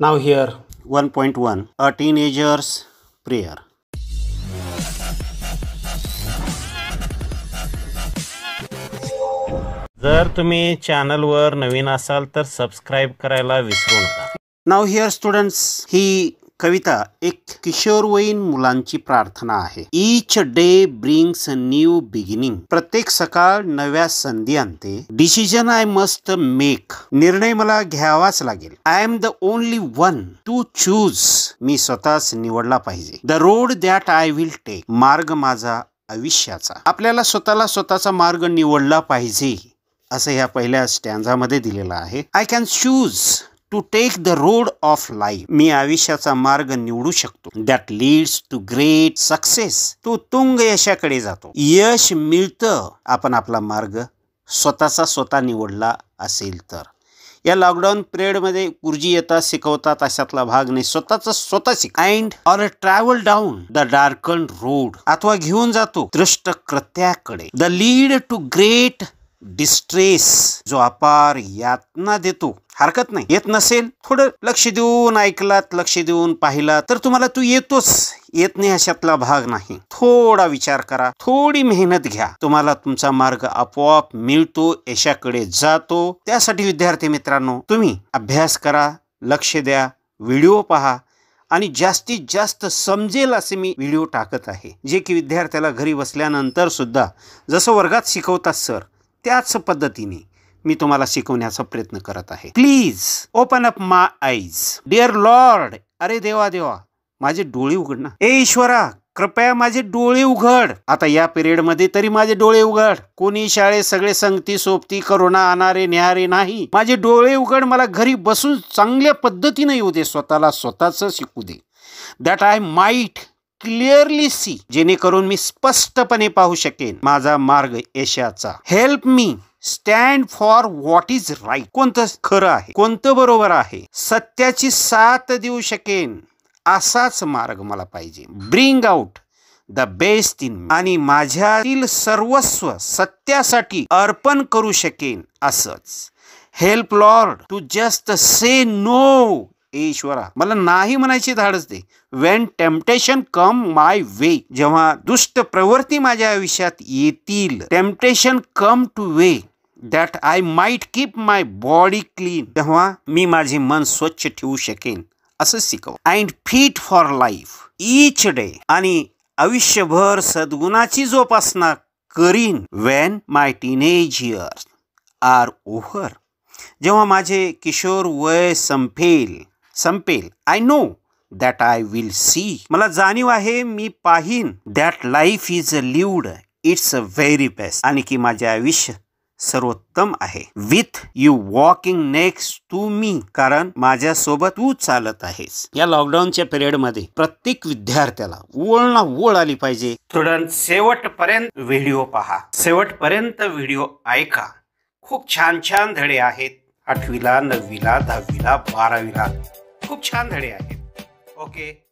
Now here 1.1 A Teenager's Prayer. जर तुम्ही चॅनलवर नवीन असाल तर सबस्क्राईब करायला विसरू नका नाव हिअर स्टुडंट्स ही कविता एक किशोरवयीन मुलांची प्रार्थना आहे. Each day brings a new beginning प्रत्येक सकाळ नव्या संधी आणते. डिसिजन आय मस्ट मेक निर्णय मला घ्यावाच लागेल. I am the only one to choose me स्वतःच निवडला पाहिजे. The road that I will take मार्ग माझा आयुष्याचा. आपल्याला स्वतःला स्वतःचा मार्ग निवडला पाहिजे. असं ह्या पहिल्या स्टँझामध्ये दिलेलं आहे. I can choose to take the road of life me आयुष्याचा मार्ग निवडू शकतो. That leads to great success तो तुंग यशाकडे जातो. यश मिळतं. आपण आपला मार्ग स्वतःचा स्वतः निवडला असेल तर. या लॉकडाऊन पिरियडमध्ये गुरुजी येतात शिकवतात अशातला भाग नाही. स्वतःच स्वतः शिक. And or travel down the darken road अथवा घेऊन जातो दृष्ट कृत्याकडे the lead to great distress जो अपार यातना देतो. हरकत नाही. येत नसेल थोडं लक्ष देऊन ऐकलात लक्ष देऊन पाहिला तर तुम्हाला तू येतोच. येत नाही अशातला भाग नाही. थोडा विचार करा थोडी मेहनत घ्या. तुम्हाला तुमचा मार्ग आपोआप मिळतो यशाकडे जातो. त्यासाठी विद्यार्थी मित्रांनो तुम्ही अभ्यास करा लक्ष द्या व्हिडिओ पहा आणि जास्तीत जास्त समजेल असे मी व्हिडिओ टाकत आहे. जे की विद्यार्थ्याला घरी बसल्यानंतर सुद्धा जसं वर्गात शिकवतात सर त्याच पद्धतीने मी तुम्हाला शिकवण्याचा प्रयत्न करत आहे. Please open up my eyes dear lord अरे देवा देवा माझे डोळे उघड ना. ए ईश्वरा कृपया माझे डोळे उघड. आता या पिरियडमध्ये तरी माझे डोळे उघड. कोणी शाळेत सगळे संगती सोबती करोना आणारे न्यारे नाही. माझे डोळे उघड मला घरी बसून चांगल्या पद्धतीने येऊ दे स्वतःला स्वतःच शिकू दे. That I might clearly see जेणेकरून मी स्पष्टपणे पाहू शकेन माझा मार्ग यशाचा. Help me stand for what is right कोणतं खरं आहे? कोणतं बरोबर आहे? सत्याची साथ देऊ शकेन. असाच मार्ग मला पाहिजे. Bring out the best in आणि माझ्यातील सर्वस्व सत्यासाठी अर्पण करू शकेन असंच. Help lord to just say no ईश्वरा. मला नाही म्हणायची धाडच they when temptation come my way जेव्हा दुष्ट प्रवृत्ती माझ्या आयुष्यात येतील temptation come to way that I might keep my body clean तेव्हा मी माझे मन स्वच्छ ठेवू शकेन असं शिकव. And fit for life each day आणि आयुष्यभर सद्गुणाची जोपासना करीन. When my teenage years are over जेव्हा माझे किशोर वय संपेल संपेल. I know that I will see मला जाणीव आहे मी पाहीन. That life is a lived it's a very best आणि की माझे आयुष्य सर्वोत्तम आहे. With you walking next to me कारण माझ्यासोबत तू चालत आहेस. या लॉकडाऊनच्या पिरियडमध्ये प्रत्येक विद्यार्थ्याला ओळ ना ओळ आली पाहिजे. स्टुडंट शेवटपर्यंत व्हिडिओ पहा. शेवटपर्यंत व्हिडिओ ऐका. खूप छान छान धडे आहेत. आठवीला नववीला दहावीला बारावीला. खूप छान धडे आहेत. ओके.